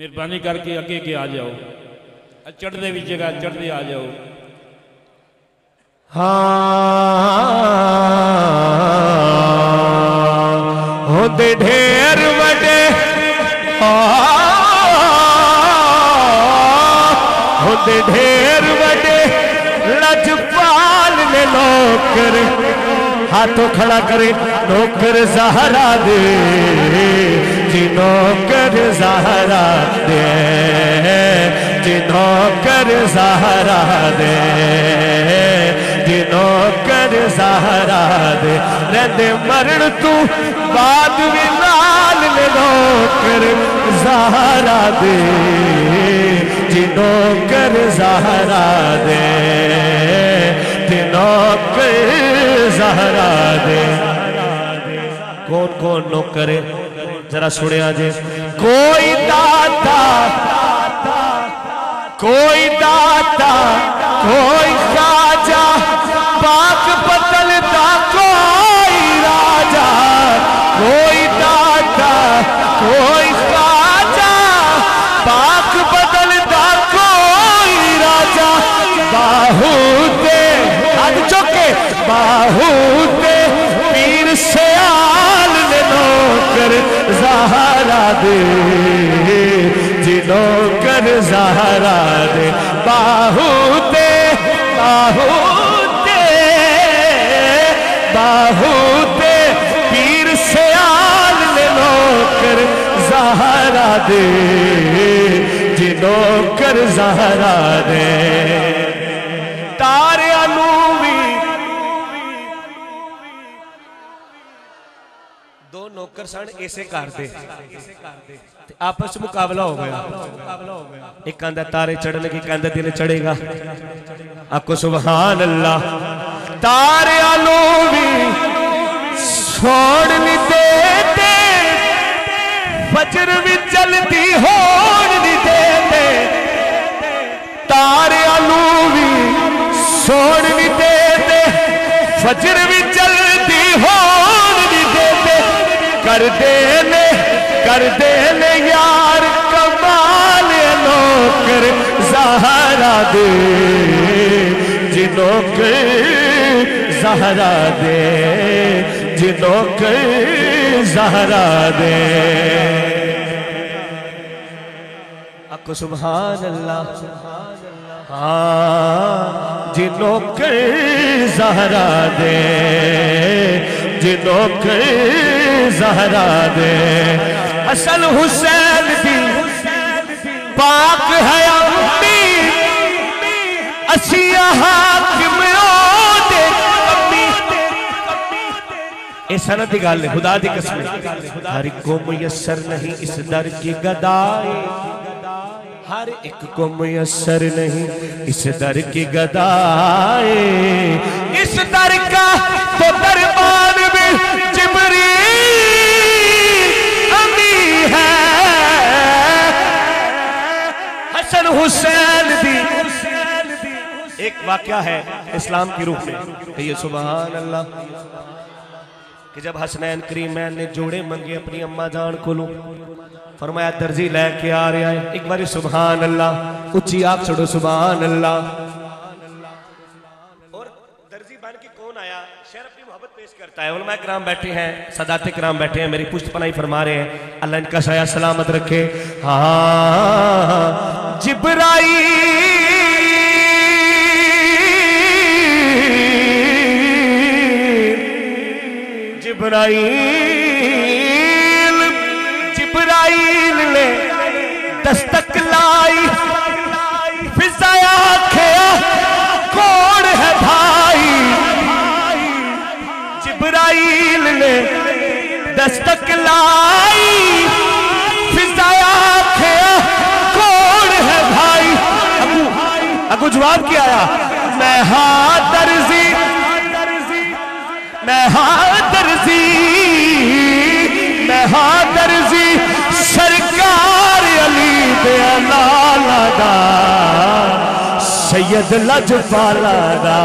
ਮਿਹਰਬਾਨੀ ਕਰਕੇ ਅੱਗੇ ਅੱਗੇ ਆ ਜਾਓ ਆ ਚੜ੍ਹਦੇ ਵੀ ਜਗ੍ਹਾ ਚੜ੍ਹਦੇ ਆ ਜਾਓ ਹਾਂ ਹੁੰਦੇ ਢੇਰ ਵੱਡੇ ਹੁੰਦੇ ਢੇਰ ਵੱਡੇ ਲਜਪਾਲ ਨੇ ਲੋਕਰ हाथों खड़ा करे, नौकर सहारा दे। जी नौकर सहारा दे। जी नौकर सहारा दे। जी नौकर सहारा दे। रहते मरण तू बाद भी लाल नौकर सहारा दे। जी नौकर सहारा दे। जी नौकर सहारा दे। कौन कौन नौकर है जरा सुनिया जे कोई दाता कोई दाता, कोई खाजा पाक बदलता कोई राजा। कोई दाता, कोई खाजा पाक बदलता कोई राजा। बाहू चौके। बाहू दे पीर सयाल ने नौकर सहारा दे। जी नौकर सहारा दे। बाहू दे बाहू दे बाहू दे पीर सयाल ने नौकर सहारा दे। जी नौकर सहारा दे। पुत्र सन इसे घर दे। आपस मुकाबला हो गया। एक कहता तारे चढ़ की कहता दिन चढ़ेगा। आपको सुबह अल्लाह तारे आलो भी देते। वज्र भी जलती होड़ तारे आलो भी देते। वज्र भी जलती होड़ कर देने कर देने यार, कमाल नौकर सहारा दे। जिनों के सहारा दे। जिनों के सहारा दे। आपको सुबहान अल्लाह हाँ जिनों के सहारा दे। जिनो के जहरा दे। असल हुसैन भी पाक है अम्मी। असिया हाकिम दे कमी ए सनत दी गल खुदा दी कसम। हर को मुयसर नहीं इस दर की गदाई हर एक को मुयसर नहीं इस दर की गदाई इस दर का तो दर जिबरी है। एक वाक्य है इस्लाम की रूह में ये सुबहान अल्लाह कि जब हसनैन करीमैन ने जोड़े मंगे अपनी अम्मा जान को फरमाया, दर्जी, लेके आ रहा है। एक बार सुबहान अल्लाह उच्ची आप छोड़ो सुबहान अल्लाह और दर्जी बन के कौन आया शेर अपनी मोहब्बत पेश करता है, उलमा कराम बैठे हैं, सदाते कराम बैठे हैं, मेरी पुष्ट पनाई फरमा रहे हैं। अल्लाह इनका साया सलामत रखे। हाँ जिब्राई जिब्राइल जिब्राइल ने दस्तक लाई, फिजाया खेया कौन है जिब्राइल ने दस्तक लाई। फिजाया कौन है भाई? अबू अबू जवाब क्या आया? मैं हाँ दर्जी, मैं हाँ दर्जी, मैं हाँ दर्जी, सरकार अली दे लाला सैयद लजपाला दा,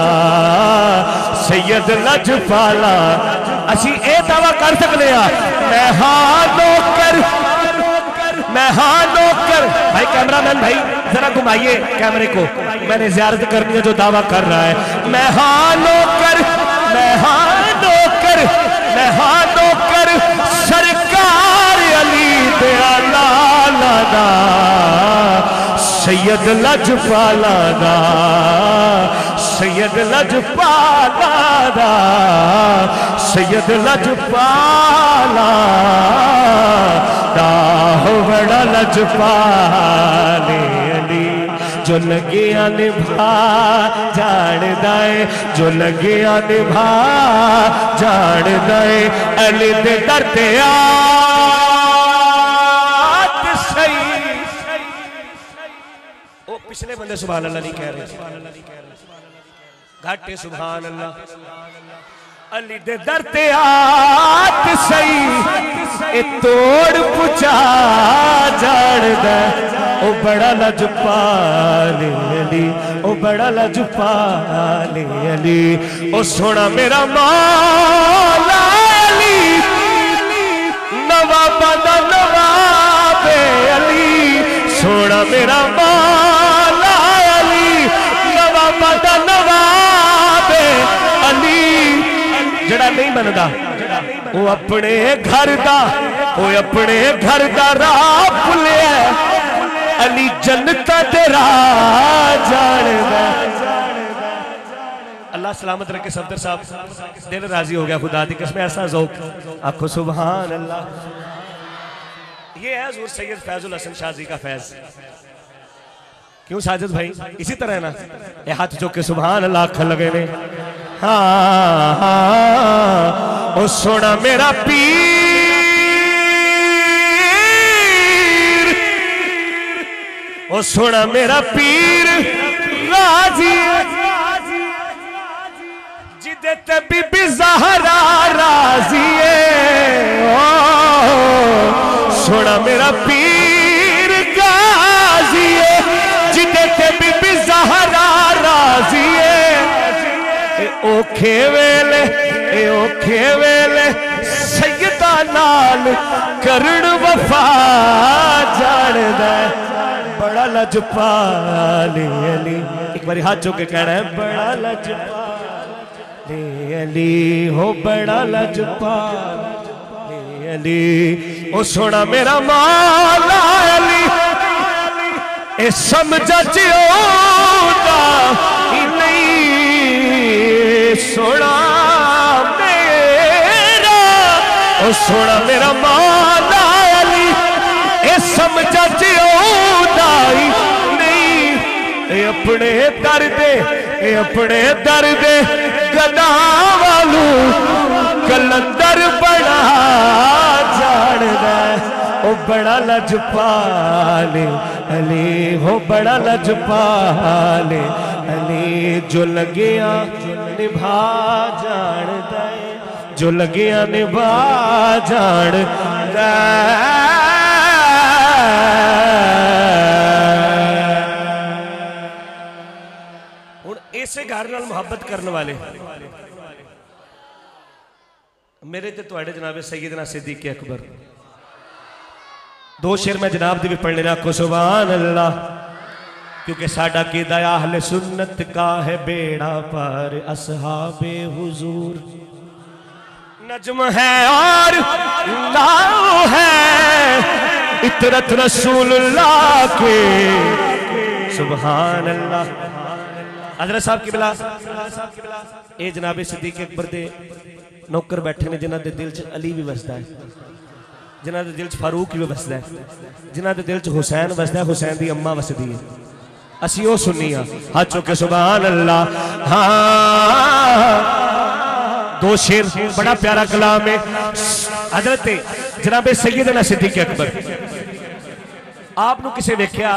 सैयद लजपाला। असी ए दावा कर सकते हैं मैं हाँ नौकर मैं हाँ नौकर। भाई, कैमरामैन भाई, जरा घुमाइए कैमरे को। मैंने जियारत करनी है जो दावा कर रहा है। मैं हाँ नौकर मैं हाँ नौकर मैं हाँ नौकर, सरकार अली दया लाला दा। सैयद लजपाला दा, सैयद लजपाला दा, सैयद लजपाला दा हो बड़ा लजपाले अली। जो लगिया निभा जान है, जो लगिया निभा जान है, अली दे डरते आत पिछले बंदे सुभान अल्लाह नहीं कह रहे। घाटे सुभान अल्लाह अली दे दर ते आत सही, ए तोड़ पुचा जाड़दा। ओ बड़ा लजपाले अली, ओ बड़ा लजपाले अली। ओ सोना मेरा मौला अली। नवाबा दा नवाबे अली। सोना मेरा मौला जड़ा नहीं बनदा वो अपने घर दा वो अपने घर का राह भुलिया अली जन्नत दे राह अल्लाह सलामत रखे सफदर साहब दिल राज़ी हो गया खुदा दी कसम ऐसा जौक आखो सुबहान अल्लाह ये है हजूर सैयद फैजुल हसन शाजी का फैज क्यों साजिद भाई इसी तरह ना ये हाथ चौक के सुबहान अल्लाह अख लगे ने हाँ हाँ ओ, सोना मेरा पीर। ओ, सोना मेरा पीर। राज़ी। जिदे बीबी जहरा राज़ी है। ओ, सोना मेरा पीर। ओखे वेले ओखे वेले, सैयदा नाल करण वफा जानदा बड़ा लजपाल अली। एक बार हाथ चौके कहना है, बड़ा लजपाल अली, हो बड़ा लजपाल अली। ओ सोना मेरा माला अली, ए समझा नहीं सोना मेरा, ओ सोना मेरा माला अली, ए समझा नहीं, ए अपने दर्द ए अपने दर्द गदा वालू, कलंदर बड़ा ओ बड़ा लजपाल, अली, हो बड़ा लजपाल, अली, जो लगिया निभा जानदा जो लगिया निभा जानदा हूँ इस घर न मुहब्बत करने वाले, मेरे तो थोड़े जनाब सईदना सिद्दीक अकबर। दो शेर मैं जनाब दी भी पढ़ लेना कुसुबान अल्लाह। क्योंकि साडा के दया हले सुन्नत का है बेड़ा पर असहाबे हुजूर। नजम है और लाओ है इतरत रसूल ला के। सुबहान अल्लाह हज़रत साहब की बिला ये जनाबे सिद्दीक अकबर के नौकर बैठे ने जिन्होंने दिल च अली भी बसता है जिन्होंने दिल च फारूक भी बसता है जिन्होंने दिल च हुसैन बसता है, हुसैन की अम्मा बसती है। असि सुनी हाँ हाथ चुके सुबह अल्लाह हाँ। दो शेर, बड़ा प्यारा कलाम है। हज़रत जनाबे सैयदना सिद्दीक अकबर। आप किसे वेख्या?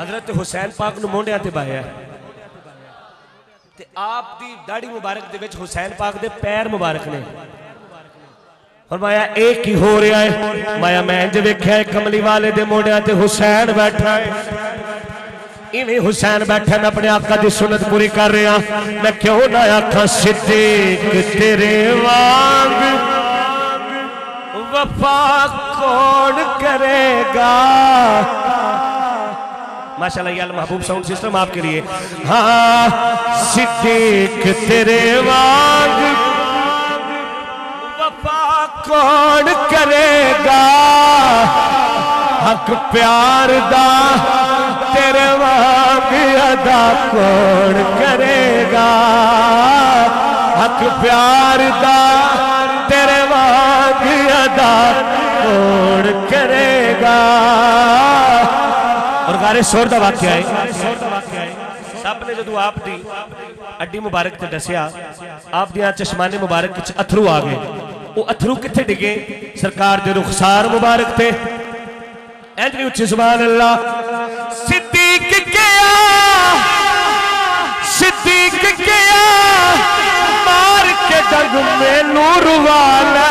हज़रत हुसैन पाक मोढ़िया से बहाया आप की दाढ़ी मुबारक हुसैन पाक के पैर मुबारक ने। और माया एक हो रहा है। माया, मैं इंज वेख्या कमली वाले के मोढ़िया से हुसैन बैठा है। इवें हुसैन बैठे मैं अपने आका की सुनत पूरी कर रहा मैं क्यों ना आखा, सिद्दीक तेरे वांग वफा कौन करेगा? माशाल्लाह महबूब साउंड सिस्टम आपके लिए। हाँ सिद्दीक तेरे वांग वफा कौन करेगा? हक प्यार दा तेरे वांग अदा कौन करेगा? हक प्यार दा तेरे वांग अदा कौन करेगा? और गारे शोर का वाक्य है। सबने जो आप अड्डी मुबारक ते दसिया, आप दिया मुबारक अथरू आ गए। वो अथरू कितने डिगे? सरकार दे रुखसार मुबारक थे नहीं उच्ची अल्लाह। सिद्दीक गया मार के डग में नूर वाला।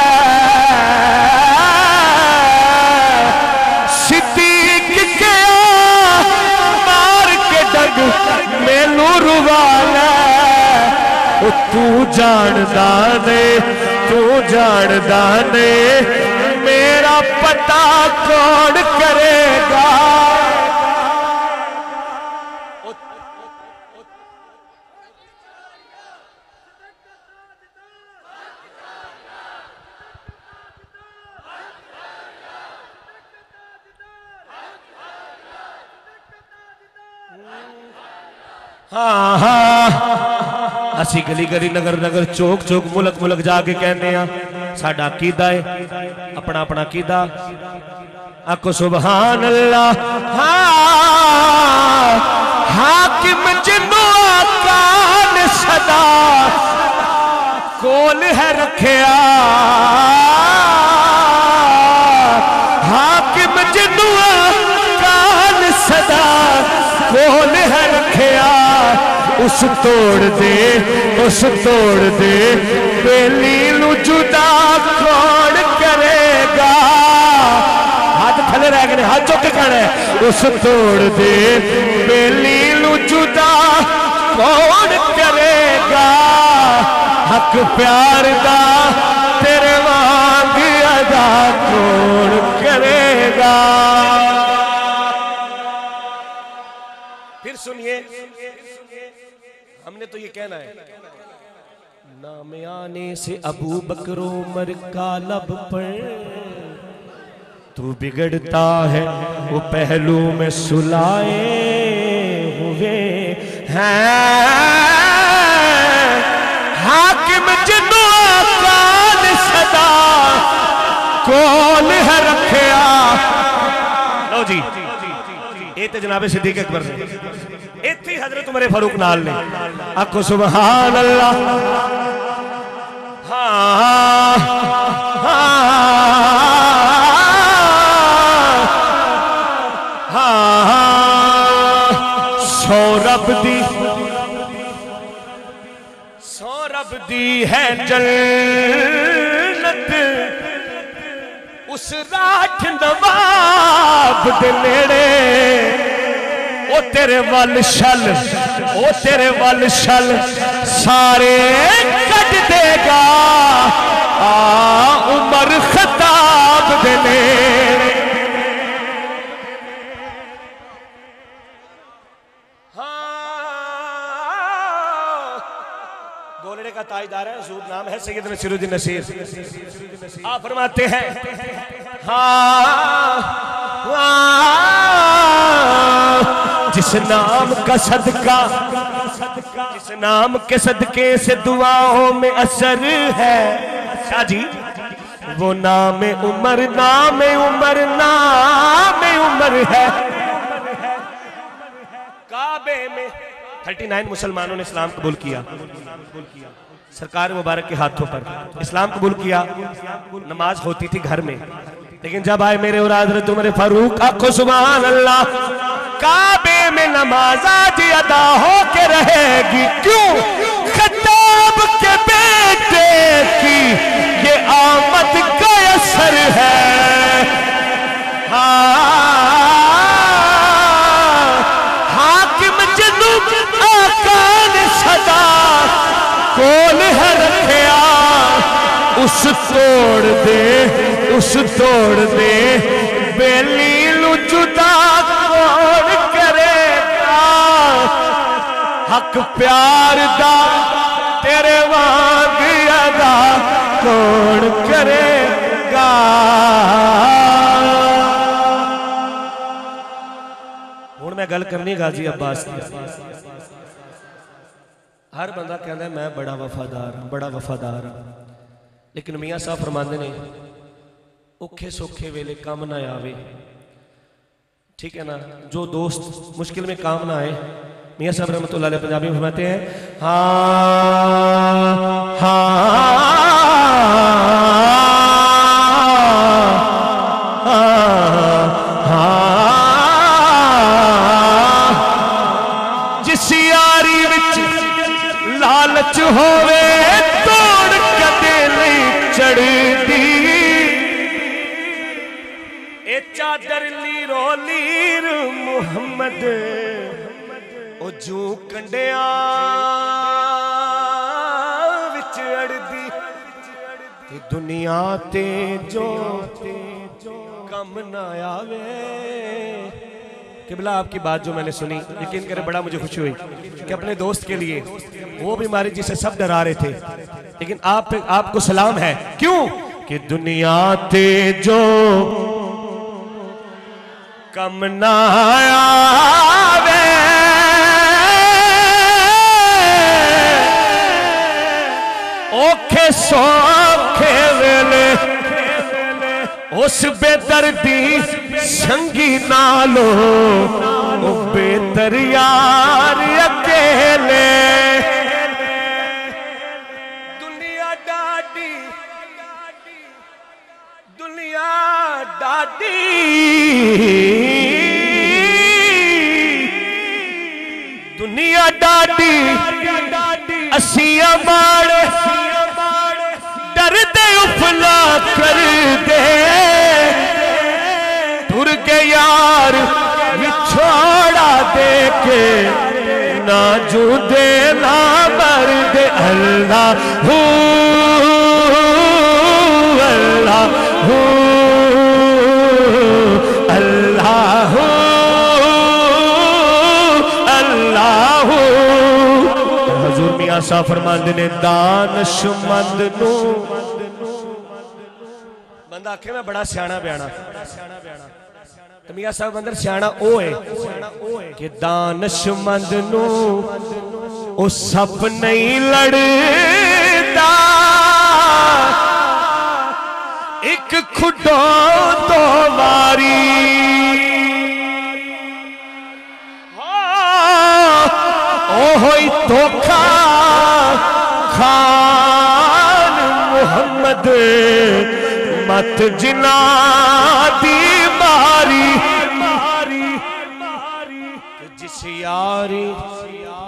सिद्दीक गया मार के डग में नूर वाला। तू जानदा ने, तू जानदा ने, मेरा पता कौन करेगा? हाँ हाँ ਅਸੀਂ ਗਲੀ ਗਲੀ ਨਗਰ ਨਗਰ ਚੌਕ ਚੌਕ ਮੁਲਕ ਮੁਲਕ ਜਾ ਕੇ ਕਹਿੰਦੇ ਆ ਸਾਡਾ ਅਕੀਦਾ ਹੈ ਆਪਣਾ ਆਪਣਾ ਅਕੀਦਾ ਆਖੋ ਸੁਭਾਨ ਅੱਲਾ ਹਾਂ ਹਾਕਿਮ ਜਿੰਨੂ ਆਕਾ ਨੇ ਸਦਾ ਕੋਲ ਹੈ ਰੱਖਿਆ ਹਾਕਿਮ ਜਿੰਨੂ ਆਕਾ ਨੇ ਸਦਾ ਕੋਲ ਹੈ ਰੱਖਿਆ उस तोड़ दे, उस तोड़ दे, बेली जुदा कौन करेगा। हाथ थले रह गए, हाथ चुक खड़े। उस तोड़ दे, बेली जुदा कौन करेगा। हक प्यार दा तेरे वांग अदा कौन करेगा। कहना है। नाम आने से अबू बकरो मर का लब पर तू बिगड़ता है, वो पहलू में सुलाए हुए हाकिम जिनो सदा, कौन है रखे लो जी। ये तो जनाबे सिद्दीक अकबर तुम्हारे फरूक नाल ने। आखो सुबह अल्लाह सौरभ दी सौरभ दी है जन्नत। उस राठ नवाब दे नेड़े तेरे वल छल ओ तेरे वल छल सारे कट देगा। आ, उमर खताब देने हाँ। का नाम है फरमाते हैं। हाँ, हाँ। जिस नाम का सदका, जिस नाम के सदके से दुआओं में असर है। शाह जी, वो नाम उमर नाम उमर नाम उमर है। काबे में 39 मुसलमानों ने इस्लाम कबूल किया। सरकार मुबारक के हाथों पर इस्लाम कबूल किया। नमाज़ होती थी घर में। लेकिन जब आए मेरे और हज़रत उमर फारूक, आखो अल्लाह। काबे में नमाज़ आज अदा हो के रहेगी। क्यों? खताब के बेटे की ये आमद का असर है। हाँ। हाकिम जनु आकान सदा। कोल है रखिया? उस तोड़ दे, उस तोड़ दे। बेली हक प्यार दा, तेरे वांग अदा कौन करेगा? हूँ मैं गल करनी गाजी अब्बास की। हर बंदा कहता मैं बड़ा वफादार हाँ बड़ा वफादार हाँ लेकिन मियाँ साहब फरमाते ने, औखे सौखे वेले काम ना आवे। ठीक है ना? जो दोस्त मुश्किल में काम ना आए मियाँ साहब अलैह पंजाबी में फरमाते हैं हाँ हाँ कदे नहीं चढ़ती। ए जू विच अड़दी ते दुनिया ते जो कम ना आवे किबला आपकी बात जो मैंने सुनी यकीन करें बड़ा मुझे खुशी हुई कि अपने दोस्त के लिए वो भी बीमारी जिसे सब डरा रहे थे लेकिन आप आपको सलाम है क्यों कि दुनिया ते जो कम ना आवे सौखे वेले उस बेदर्दी संगी नालो ओ बेदर यार अकेले। दुनिया डाडी दुनिया डाडी। दुनिया डाडी, असिया डरदे उफला कर दे तुर के यार विछोड़ा दे के ना जूदे, ना मर दे अल्लाह हू अल्लाह हू अल्लाह हू। हजूर मियाँ साहब फरमांदे ने दानशमंद नु आखे मैं बड़ा सियाना बयाना तो मियाँ साहब अंदर सियाना है कि दानशमंद नु ओ सब नहीं लड़ता एक खुडो तो बारी होई धोखा खान मोहम्मद मत जिना दी मारी। कि जिस यारी,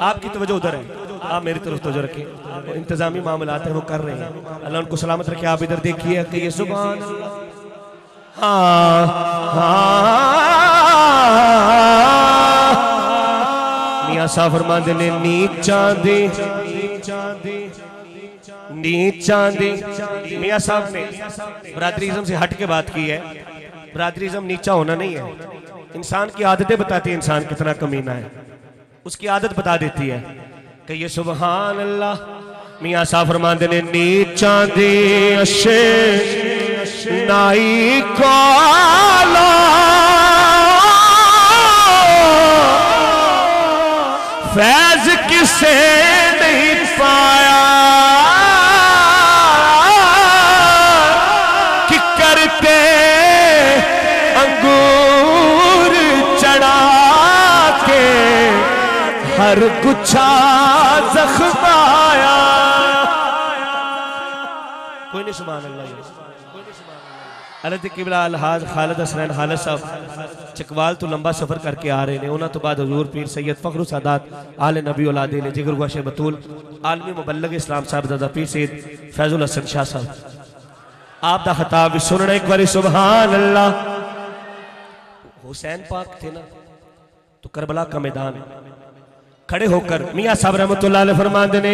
आपकी तवज्जो उधर है। आप मेरी तरफ़ तवज्जो रखें। वो इंतजामी मामलात हैं, वो कर रहे हैं। अल्लाह उनको सलामत रखे। आप इधर देखिए कि ये सुबह हाँ हाँ। मियाँ साहब फरमाते ने नीचा दे नीचा दे मियाँ साहब ने बरादरीज़म से हट के बात की है। बरादरीज़म नीचा होना नहीं है। इंसान की आदतें बताती है इंसान कितना कमीना है। उसकी आदत बता देती है कि ये सुबहान अल्लाह मियाँ साहब फरमाते ने नीचा दे अशे, नाई फैज किसे हर गुच्छा जख्माया। कोई नहीं सुबह अल्लाह किबला अलहाज खालिद खालिद साहब, चकवाल तो लंबा सफ़र करके आ रहे हैं। उन्होंने तो बाद हजूर पीर सैयद फखर सादात, आल नबी औलादे ने जिगर बतूल, आलमी मुबल्लग इस्लाम साहब दादा पीर सैयद फैजुल हसन शाह साहब। एक बारी अल्लाह हुसैन पाक थे ना तो करबला का मैदान खड़े होकर मियाँ साहब रहमतुल्लाह अलैह फरमाते ने,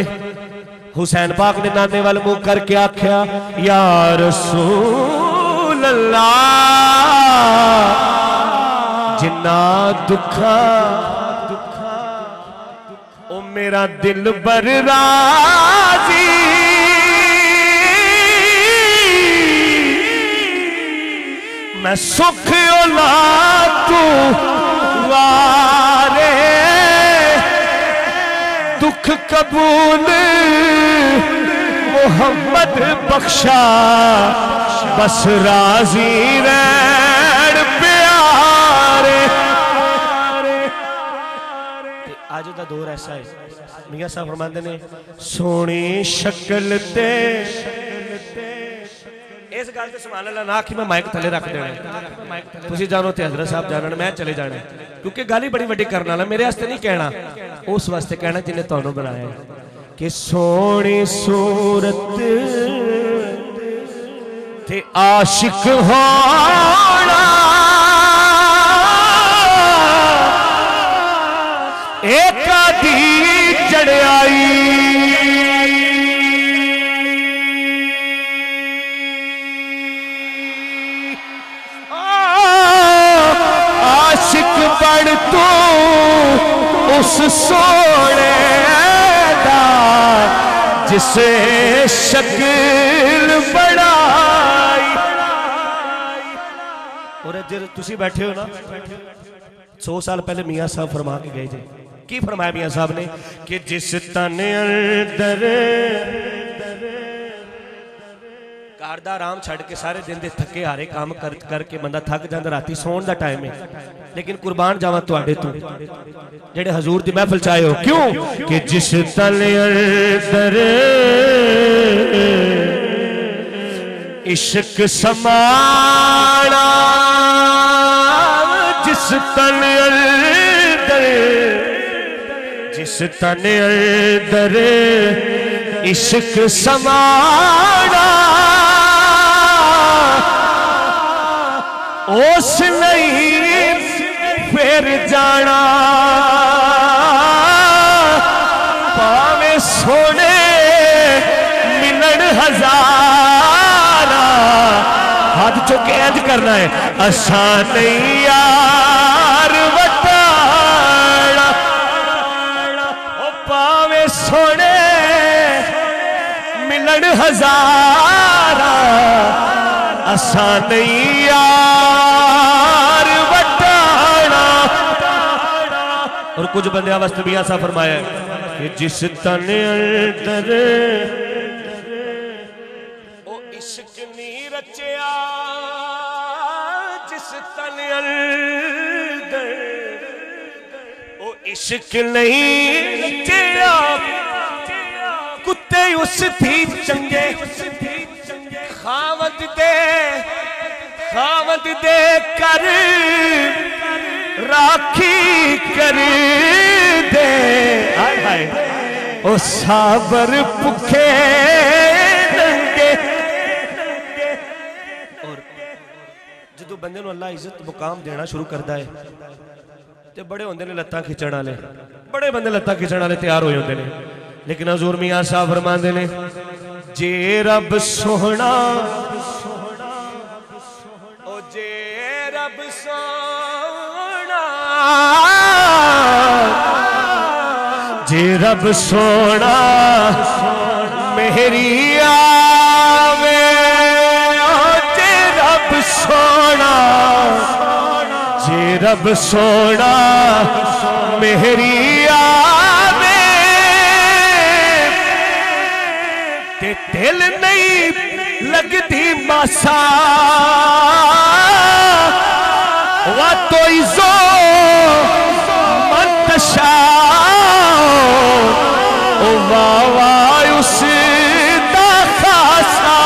हुसैन पाक ने नाने वाल मुँह करके आख्या यार जिन्ना दुखा, ओ मेरा दिल बर मैं सुख औलाद तू दुख कबूल, मोहम्मद बख्शा, बस राज़ी रैन प्यारे। अज का दौर ऐसा है। मियाँ साहब फरमाते ने, सोनी शक्ल ते ਇਸ ਗੱਲ ਤੇ ਸੁਭਾਨ ਅੱਲਾਹ ਨਾ ਕਿ ਮੈਂ ਮਾਈਕ ਥੱਲੇ ਰੱਖ ਦੇਣਾ ਤੁਸੀਂ ਜਾਣੋ ਤੇ ਹਜ਼ਰਤ ਸਾਹਿਬ ਜਾਣਨ, ਮੈਂ ਚਲੇ ਜਾਣਾ ਕਿਉਂਕਿ ਗੱਲ ਹੀ ਬੜੀ ਵੱਡੀ ਕਰਨ ਵਾਲਾ, ਮੇਰੇ ਵਾਸਤੇ ਨਹੀਂ ਕਹਿਣਾ। ਉਸ ਵਾਸਤੇ ਕਹਿਣਾ ਜਿਹਨੇ ਤੁਹਾਨੂੰ ਬਣਾਇਆ ਕਿ ਸੋਹਣੀ ਸੂਰਤ ਤੇ ਆਸ਼ਿਕ ਹੋਣਾ। ਏਕਾਦੀ ਚੜਾਈ उस सोने दा जिसे शकील बनाई। और जब तुम बैठे हो ना, सौ साल पहले मियाँ साहब फरमा के गए थे। की फरमाया मियाँ साहब ने? कि जिस तन अंदर ਘਰ ਦਾ ਆਰਾਮ ਛੱਡ ਕੇ ਸਾਰੇ ਦਿਨ ਦੇ ਥੱਕੇ ਹਾਰੇ ਕੰਮ ਕਰ ਕਰਕੇ ਬੰਦਾ ਥੱਕ ਜਾਂਦਾ ਰਾਤੀ ਸੌਣ ਦਾ ਟਾਈਮ ਹੈ ਲੇਕਿਨ ਕੁਰਬਾਨ ਜਾਵਾਂ ਤੁਹਾਡੇ ਤੋਂ ਜਿਹੜੇ ਹਜ਼ੂਰ ਦੀ ਮਹਿਫਿਲ ਚ ਆਏ ਹੋ ਕਿਉਂ ਕਿ ਜਿਸ ਤਨ ਅੰਦਰ ਇਸ਼ਕ ਸਮਾਣਾ ਜਿਸ ਤਨ ਅੰਦਰ ਜਿਸ ਤਨ ਅੰਦਰ ਇਸ਼ਕ ਸਮਾਣਾ उस नहीं, फिर जाना। पावे सोने मिलन हजारा। हाथ चुके इंज करना है। असा नहीं यार पावे सोने मिलन हजारा। असा नहीं यार वटाना और कुछ बंद वास्ते भी ऐसा फरमाया कि जिस तन अंतर इश्क नी रचया, जिस तन अंतर ओ इश्क नहीं रचया, कुत्ते उस थी चंगे। उस थी खावत दे खावत दे कर, राखी कर दे। ओ साबर भुखे जो बंदे अल्लाह इज़्ज़त मुकाम देना शुरू करता है तो बड़े होंगे ने लत्त खिंचण बड़े बंद लत्त खिंचण तैयार होते हैं लेकिन हजूर मियाँ साहब फरमाते हैं जे रब सोहना ओ जे रब सोना जे रब सोना मेरी आवे। जे रब सोना जे रब सोना मेरी ਤੇ ਦਿਲ ਨਹੀਂ ਲੱਗਦੀ ਮਾਸਾ ਵਾ ਤੋਈ ਜ਼ੋ ਮੰਤਸ਼ਾ ਉਹ ਵਾ ਵਾ ਉਸ ਦਾ ਖਾਸਾ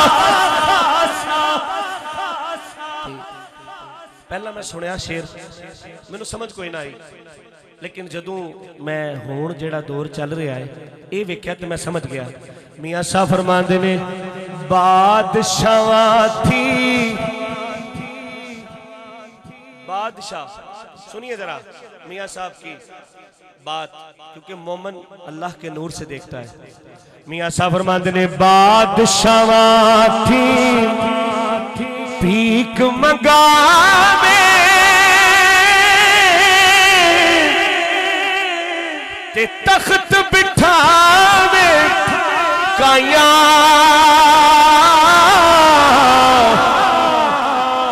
ਪਹਿਲਾਂ ਮੈਂ ਸੁਣਿਆ ਸ਼ੇਰ ਮੈਨੂੰ ਸਮਝ ਕੋਈ ਨਾ ਆਈ ਲੇਕਿਨ ਜਦੋਂ ਮੈਂ ਹੁਣ ਜਿਹੜਾ ਦੌਰ ਚੱਲ ਰਿਹਾ ਹੈ ये वेख्या तो मैं समझ गया मियाँ शाह फरमान देवे बादशाह सुनिए जरा मियाँ साहब की बात क्योंकि मोमन अल्लाह के नूर से देखता है मियाँ साहब फरमान ने बादशाह थी ते तख्त बिठावे काया।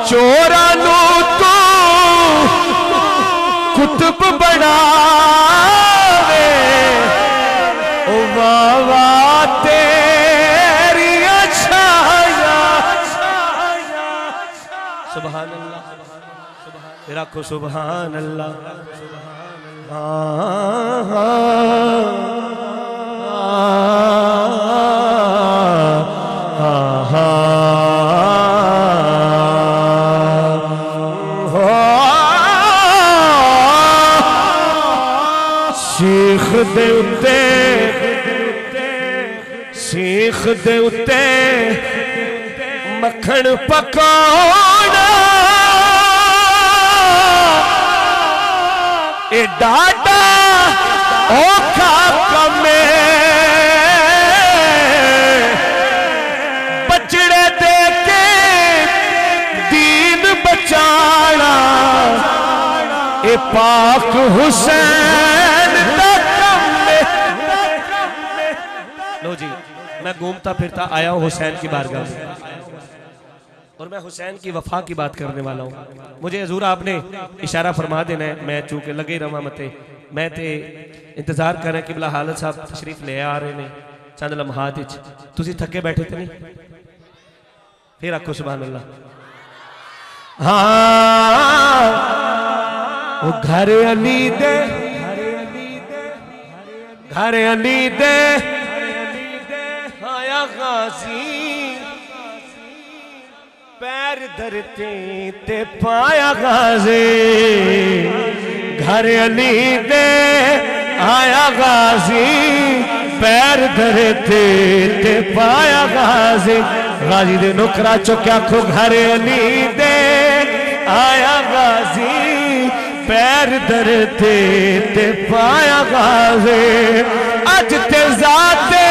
चोरा नु तो कुतुब बनावे। ओ वावा तेरी छाया सुभान अल्लाह। सुभान अल्लाह। सीख दे उत्ते सीख दे उत्ते मक्खन पकाना औखा कमे। बचड़े दीन बचाना। ए पाक हुसैन। लो जी, मैं घूमता फिरता आया हुसैन की बारगाह में। और मैं हुसैन की वफा की बात करने वाला हूँ। मुझे हजूर आपने इशारा फरमा देना है। मैं चूँकि लगे रवा मते मैं ते इंतज़ार कर रहा कि बला हालत साहब तशरीफ़ ले आ रहे ने चंद लम्हात विच थके बैठे थे नहीं? फिर आखो सुबह अल्लाह हाँ घर अली दे। घर अली दे। आया गाजी। पैर धरते ते पाया गाजे। घर अली दे आया गाजी। पैर धरते ते पाया गाजे। गाजी दे नुकरा चुक्या खो घर अली दे आया गाजी। पैर धरते ते पाया गाजे। अज ते जाते,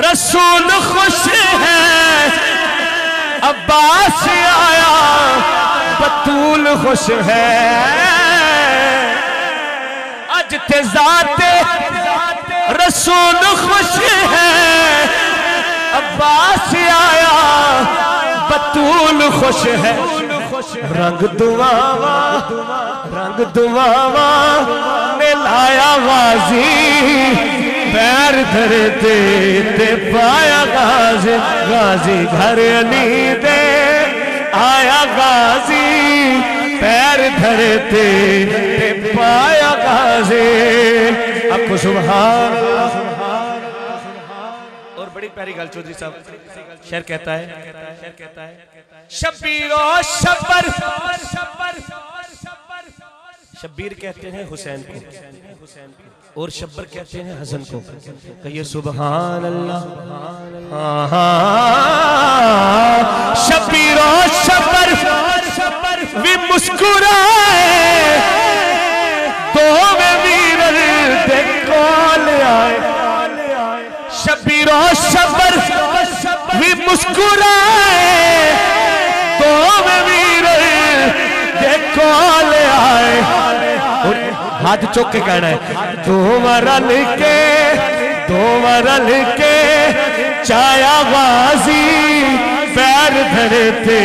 रसूल खुश है। अब्बास आया, बतूल खुश है। अज ते जाते रसूल खुश है। अब्बास आया, बतूल खुश है। रंग दुआवा रंग दुआवा ने लाया गाजी पैर धरते ते पाया गाजी गाजी घर अली दे आया गाजी, पैर धरते ते पाया गाजी। आपको सुबहान अल्लाह और बड़ी प्यारी गल चौधरी साहब शेर कहता है है शबीरो शबर शब्बीर कहते हैं हुसैन को। और शब्बर कहते हैं हसन को। कहिए सुबहान अल्लाह हाँ, शब्बीरो शब्बर भी मुस्कुराए। दो में वीर देखो शब्बीरो शब्बर भी मुस्कुराए। दो में वीर दे कॉल आए। हाथ चुक के कहना है। दो मरल के दो मरल के चाया बाजी, पैर धरते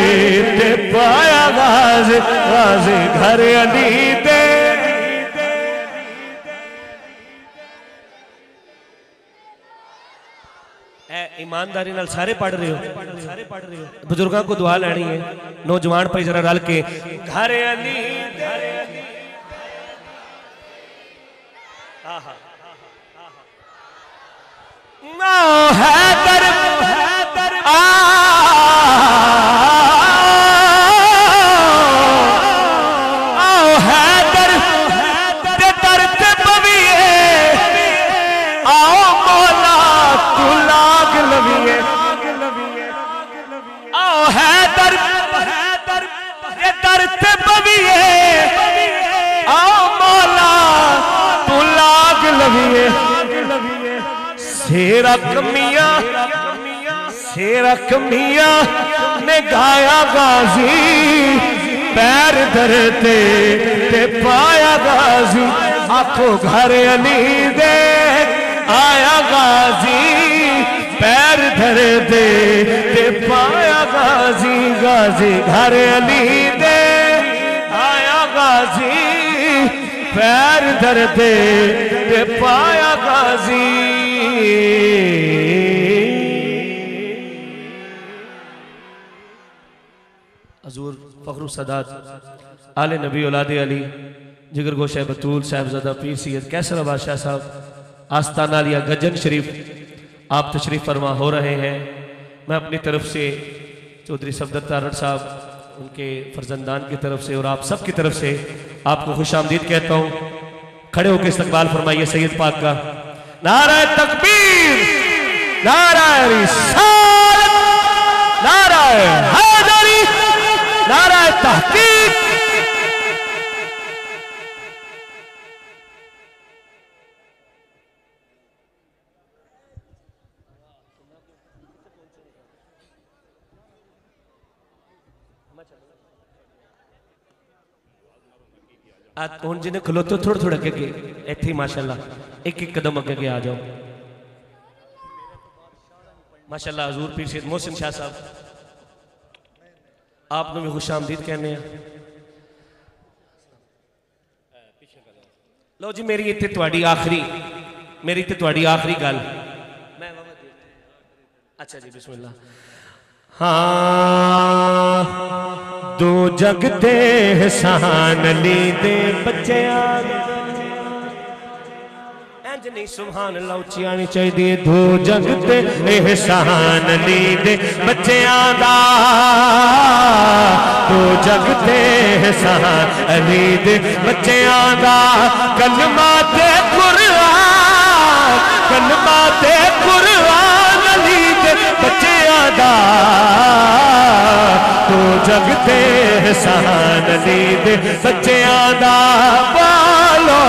ते पाया गाज गाजी घर अली दे। ईमानदारी सारे पढ़ रहे हो सारे पढ़ रहे हो। बुज़ुर्गों को दुआ लेनी है, नौजवान भाई जरा रल के, घर अली घर अली ना हैदर हैदर आ लविए सेरा कमिया सेरा कमिया ने गाया गाजी, पैर धरते ते पाया गाजी, आखो घर अली दे, आया गाजी, पैर धर दे ते पाया गाजी गाजी घर अली दे, आया गाजी। पैर धर दे ते पाया गाजी। हजूर फखरू सदात आले नबी औलाद अली, जिगर गोशा बतूल साहबजादा पीर सैयद कैसर बादशाह साहब आस्ताना लिया गजन शरीफ, आप तशरीफ़ फरमा हो रहे हैं। मैं अपनी तरफ़ से चौधरी सफदर तारड़ साहब उनके फर्जंदान की तरफ़ से और आप सब की तरफ़ से आपको खुश आमदीद कहता हूँ। खड़े होकर इस्तकबाल फरमाइए सैयद पाक का। नारा तकबीर, नारा नारा हैदरी, नारा हूँ जिन्हें खलोते तो थोड़ थोड़े थोड़े अगे गए? इतें माशाला एक एक कदम अगे अगे आ जाओ। माशाला हजूर पीर शेद मोहसिन शाह साहब। आपको भी खुश आमदीद कहने लो जी, मेरी इतने आखिरी, मेरी इतने आखिरी गल। अच्छा जी, बिस्मिल्लाह। हाँ। दो जग दे हसान ली दे बच्चिया इंज नहीं आनी चाहिए। दो जग दे एहसान ली दे बच्चिया दा दो जग दे एहसान ली दे बच्चिया दा कलमा ते कुरान, कलमा ते कुरान ली दे बच्चे दादा तू तो जगते सहन दीद बच्चों का पालो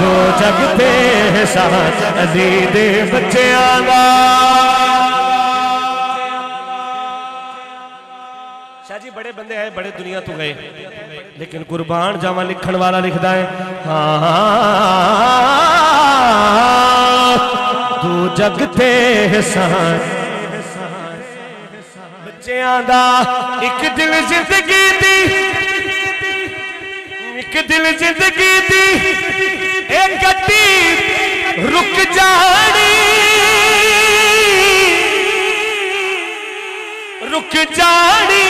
तो तू जगते सहन दीद बच्चों दा जी, बड़े बंदे आए बड़े दुनिया तो गए। लेकिन कुर्बान जावा लिखण वाला लिखता है। हाँ। तू जगते एहसान ਬੱਚਿਆਂ ਦਾ ਇੱਕ ਦਿਨ ਜ਼ਿੰਦਗੀ ਦੀ ਇੱਕ ਦਿਨ ਜ਼ਿੰਦਗੀ ਦੀ ਇਹ ਗੱਡੀ ਰੁਕ ਜਾਣੀ ਰੁਕ ਜਾਣੀ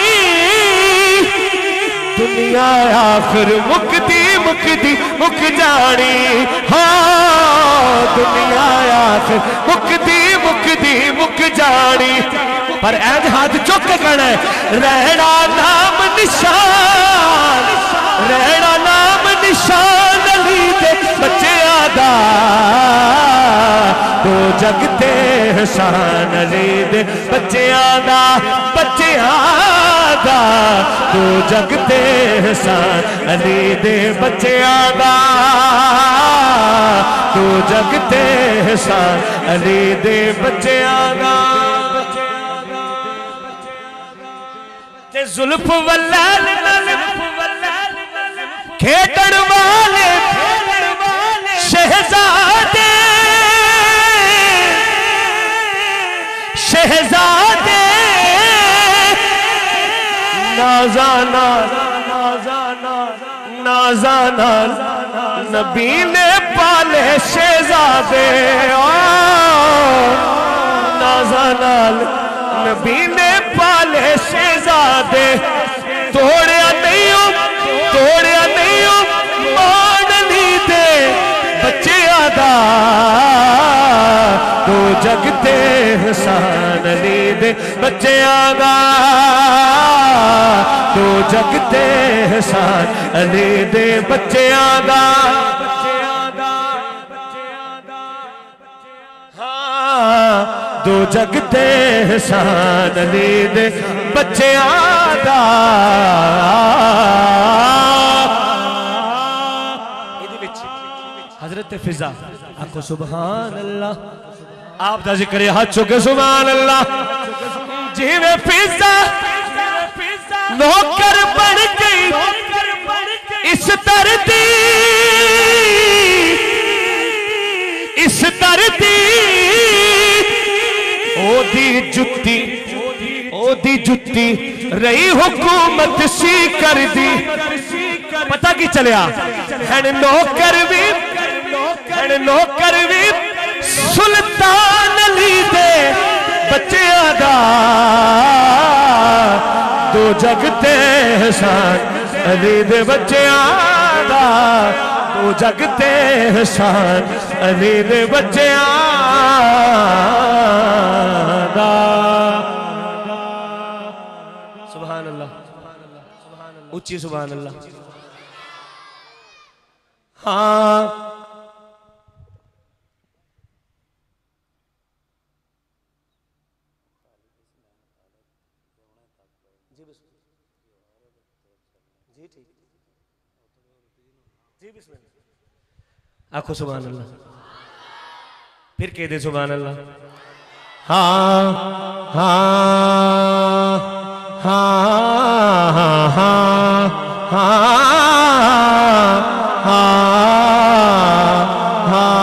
ਦੁਨੀਆ ਆਖਰ ਮੁਕਦੀ ਮੁਕਦੀ ਮੁਕ ਜਾਣੀ ਹਾਂ ਦੁਨੀਆ ਆਖਰ ਮੁਕਦੀ ਮੁਕਦੀ ਮੁਕ ਜਾਣੀ पर ऐज हाथ चुक के कहना रहना नाम निशान, रहना नाम निशान अली दे बच्चें दा दो जग ते हसान अली दे बच्चें दा बच्चें दा दो जग ते हसान अली दे बच्चें दा दो जग ते हसान अली दे बच्चें दा जुल्फ वल्लाल खेडण वाले, शहजादे। शहजादे। नाजाना नाजाना नाजाना नबी ने पाले शहजादे। नाजाना नबी ने जगते हसान ली दे बच्चिया दा दो जगते हसान अली दे बच्चिया दा हाँ दो जगते हसान अली दे बच्चिया दा हज़रत फिजा आखो सुबहान अल्लाह आप का ज़िक्र हाथ चुके सुमान अल्लाह जीवे पिज्जा, नौकर बन गई इस धरती इस धरती, ओदी जुत्ती ओदी जुत्ती रही हुकूमत सी कर दी। पता की चलिया? नौकर भी नौकर भी। सुल्तान अली दे बच्चियाँ दा दो जगते हसान अली दे बच्चियाँ दा दो जगते हसान अली दे बच्चियाँ दा सुभान अल्लाह उच्ची सुभान अल्लाह हाँ आखो सुबह अल्लाह फिर कह दे सुभान अल्लाह हाँ हाँ हाँ हाँ हाँ हाँ हाँ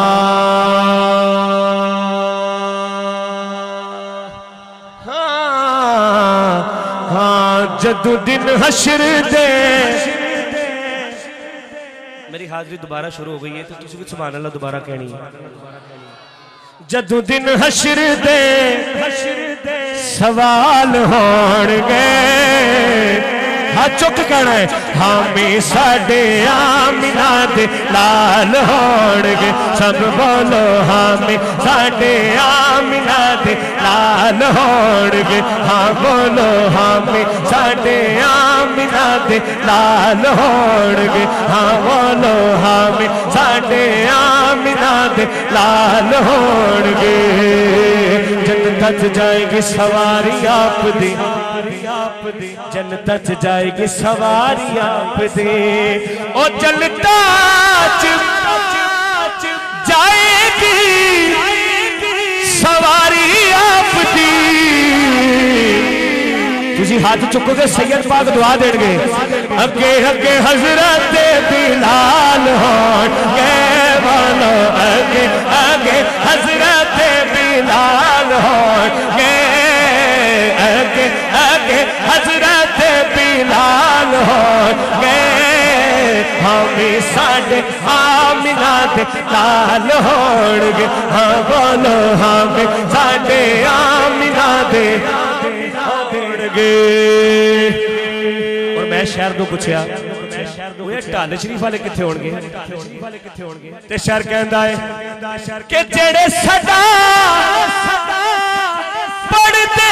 हाँ हाँ जदू दिन हशर दे हाजरी दोबारा शुरू हो गई है तो तुम भी सुबह अल्लाह दोबारा कहनी है। जदू दिन हशर दे हशर दे, सवाल होण गए हाँ चुक कहना है। हामी साडे आमिना दे लाल होणगे सब बोलो हामी साडे आमिना दे लाल होणगे हाँ बोलो हामी साडे आमिना दे लाल होणगे हाँ बोलो हामी साडे आमिना दे लाल होणगे जन्नत जाएगी सवारी आप दी जन्नत जाएगी सवारी आप दे ओ जन्नता जाएगी सवारी आप दी तुझी हाथ चुकोगे, सैयद पाक दुआ देंगे हज़रत बिलाल हो हज़रत बिलाल हो अगे अगे हज़रत बिलाल हो हमी साढ़े आमिना दे लाल होणगे। हाँ बोलो, हमें साढ़े आमिना दे होणगे और मैं शहर को पूछया पढ़ते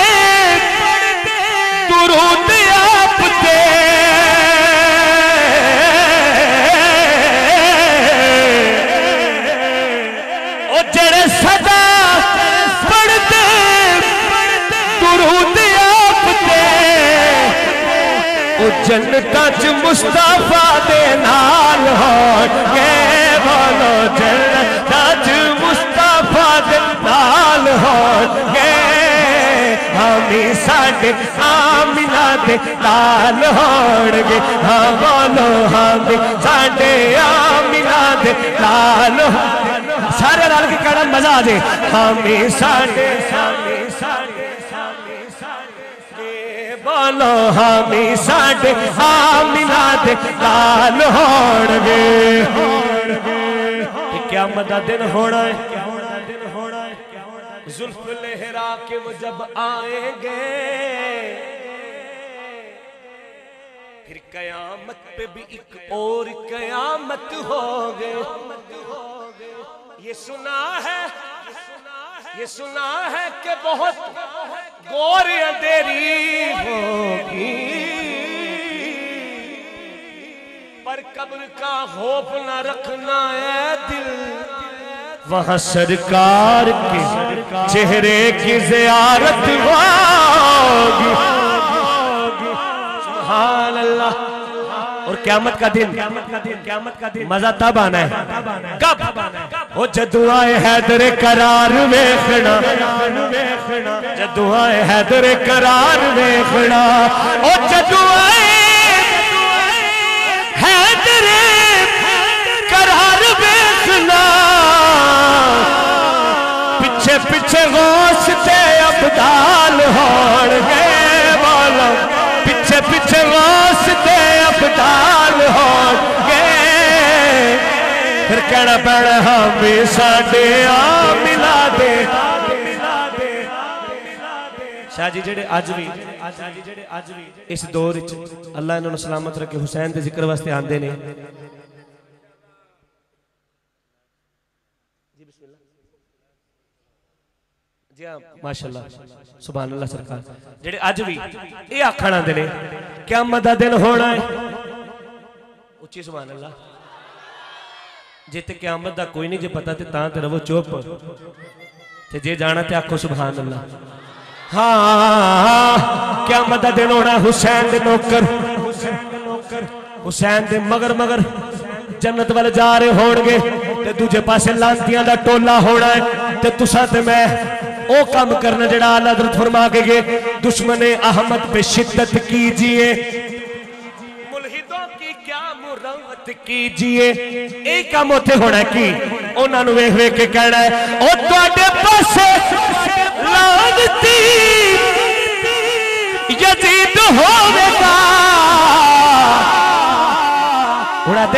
ओ जन्नतां च मुस्तफ़ा दे नाल हो गए बोलो जन्नतां च मुस्तफ़ा दे नाल हो गए हमी साडे आमिना दे लाल होणगे हाँ बोलो हमी साडे आमिना दे लाल सारे रल के कहना मज़ा आ जाए। हमी बोलो हमी साडे आमिना दे लाल होणगे। क्या मदा दिन होना है जुल्फ लहरा के वो जब आएँगे। फिर कयामत पे भी एक और कयामत होगे। ये सुना है, ये सुना है कि बहुत गौर तेरी होगी। पर कब्र का होप न रखना है दिल। वह सरकार के चेहरे की जियारत होगी। अल्लाह। और क्यामत का दिन। क्यामत का दिन मज़ा तब आना है। कब वो जदू आए हैदर करार वेखना। जदू आए हैदर करार वेखना। ओ जदू आए हैदर करार वेखना। पीछे पीछे गौस ते अबदा अबदाल हो गए। फिर कहना पैना, हामी साडे आ मिला दे। शाह जी जेडे अज भी, इस दौर अल्लाह इन्होंने सलामत रखे, हुसैन के ज़िक्र वास्ते आंदे ने। हाँ माशाल्लाह, सुभान अल्लाह सरकार। जेडे अज भी, ये आखण आंदे ने, क़यामत दा दिन होना है। उच्ची सुभान अल्लाह। जे क़यामत दा कोई नहीं, जे पता ते तां रवो चुप। ते जे जाना ते आखो सुभान अल्लाह। हाँ नौकर। हुसैन दे मगर मगर जन्नत वाले जा रहे होणगे, ते दूजे पासे लांतियाँ दा टोला होना है। ते तुसा मैं ओ काम करना, जेड़ा फरमा के दुश्मन अहमद पे शिद्दत कीजिए। कीजिए। एक काम उठे होना की उन्होंने वेख वेख के कहना है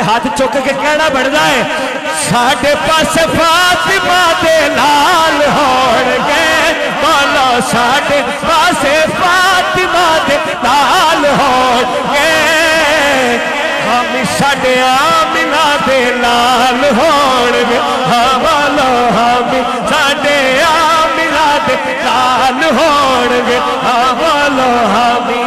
हाथ चुक के कहना बढ़ता है साढ़े पास फातिमा दे लाल हो गए बोला साढ़े पास फातिमा दे लाल हो गए हामी साडे आमिना दे लाल होण हवालो हामी साडे आमिना दे लाल होण हवालो हामी